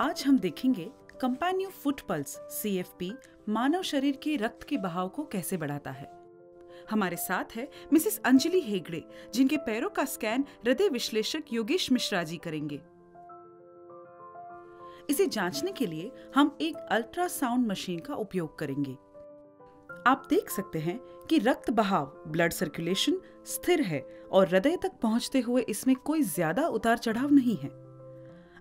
आज हम देखेंगे कंपेनियो फुट पल्स सी मानव शरीर के रक्त के बहाव को कैसे बढ़ाता है। हमारे साथ है मिसेस अंजलि हेगड़े, जिनके पैरों का स्कैन हृदय विश्लेषक योगेश मिश्रा जी करेंगे। इसे जांचने के लिए हम एक अल्ट्रासाउंड मशीन का उपयोग करेंगे। आप देख सकते हैं कि रक्त बहाव, ब्लड सर्कुलेशन स्थिर है और हृदय तक पहुँचते हुए इसमें कोई ज़्यादा उतार चढ़ाव नहीं है।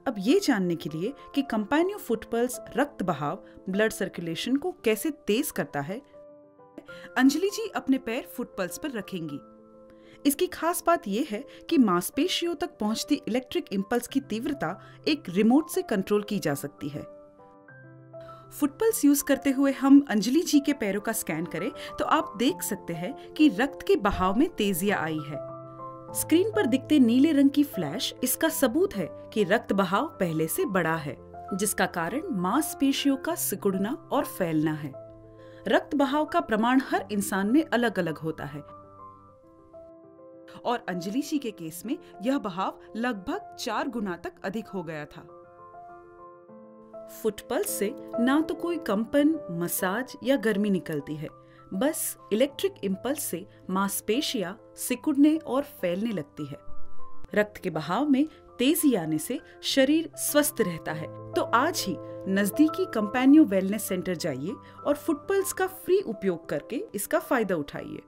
अब ये जानने के लिए कि कंपानियो फुटपल्स रक्त बहाव ब्लड सर्कुलेशन को कैसे तेज करता है, अंजलि जी अपने पैर फुटपल्स पर रखेंगी। इसकी खास बात यह है कि मांसपेशियों तक पहुँचती इलेक्ट्रिक इंपल्स की तीव्रता एक रिमोट से कंट्रोल की जा सकती है। फुटपल्स यूज़ करते हुए हम अंजलि जी के पैरों का स्कैन करें तो आप देख सकते हैं कि रक्त के बहाव में तेजियाँ आई है। स्क्रीन पर दिखते नीले रंग की फ्लैश इसका सबूत है कि रक्त बहाव पहले से बड़ा है, जिसका कारण मांसपेशियों का सिकुड़ना और फैलना है। रक्त बहाव का प्रमाण हर इंसान में अलग अलग होता है। और अंजलि जी के केस में यह बहाव लगभग चार गुना तक अधिक हो गया था। फुटपल्स से ना तो कोई कंपन, मसाज या गर्मी निकलती है बस इलेक्ट्रिक इम्पल्स से मांसपेशियाँ सिकुड़ने और फैलने लगती है। रक्त के बहाव में तेज़ी आने से शरीर स्वस्थ रहता है। तो आज ही नजदीकी कंपेनियो वेलनेस सेंटर जाइए और फुटपल्स का फ्री उपयोग करके इसका फ़ायदा उठाइए।